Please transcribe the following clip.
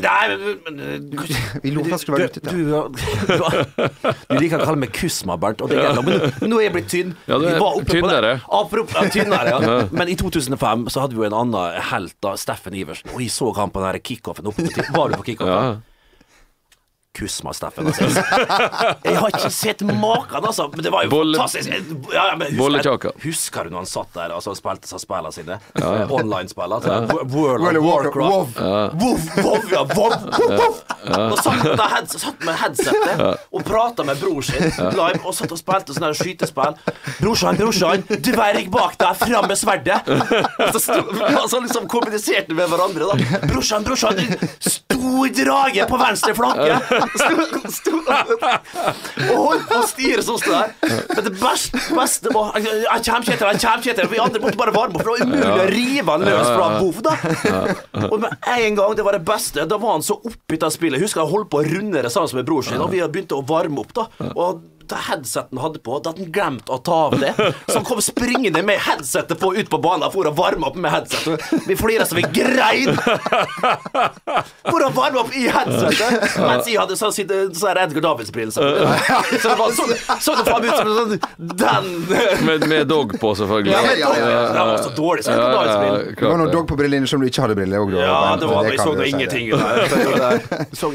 Nei, men, men du, Vi lot han skulle være ute. du, du, du, du liker å kalle meg Kusma, Bernt, og det gjelder, men nå er jeg blitt tynn. Ja, du er tynnere. Apropos, ja, tynnere, ja. Men i 2005 så hadde vi jo en annen helt, da, Steffen Iversen, og jeg så han på den kickoffen oppe på Var du på kickoffen? Ja. Kusma, Steffen. Altså. Jeg har ikke sett maken, altså. Men det var jo Bolle- fantastisk. Ja, ja, men husker- Husker du når han satt der og spilte seg spillene sine? Online-spillene. Altså. World of of War- Warcraft. Voff, voff, ja, voff, voff. Og satt med, heads, satt med headsetet og prata med bror sin live og satt og spilte sånn skytespill. 'Brorsan, brorsan, dverg bak deg, fram med sverdet!' Og så, sto, altså liksom kommuniserte med hverandre, da. 'Brorsan, brorsan, stor drage på venstre flanke!' Og holdt på å styre sånn der. Men det beste, beste var Jeg kommer ikke etter, jeg kommer ikke etter. Vi andre måtte bare varme opp, for det var umulig å rive han løs fra Bov. Og med en gang det var det beste, da var han så oppgitt av spillet. Husker jeg holdt på å runde det sammen med bror sin, og vi begynte å varme opp, da. Og det headseten han hadde på, da hadde han glemt å ta av det. Så han kom springende med headsetet på ut på banen for å varme opp med headsetet. Vi flira så vi grein! For å varme opp i headsetet! Mens jeg hadde sånn, sitt sånn Edgar Davids-briller. Så det var sånn, så det faen ut som en sånn Den Med, med dog på, selvfølgelig. Ja, men- ja, ja, Den var så dårlig, så Ja, ja. Det var noen noe dog på brillene som du ikke hadde briller. Ja, det var det Jeg så noe si. ingenting. Der. Så